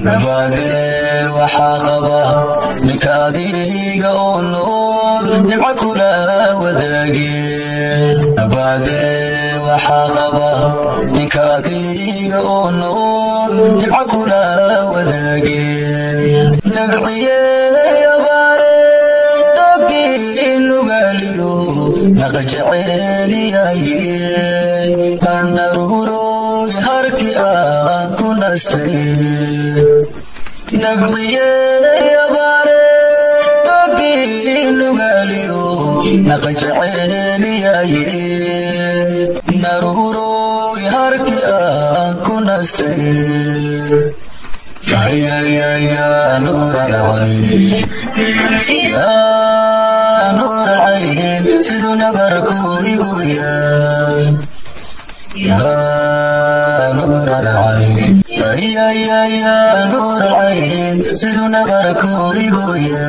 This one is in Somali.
nabadee waxaa qaba ninka adiga oo nool nimco kula wadaageen nabadee waxaa qaba ninka adiga oo nool nimco kula wadaageen nabciye abaare dogii nugaaliyo naqa jeceeliyaye anaruuroy harki aan ku nastay nabciye abaare dogii nugaaliyo naqa jeceeliyaye naruuroy harki aan ku nastay يا iyayayaan buuralcayn siduu nabarka oligoya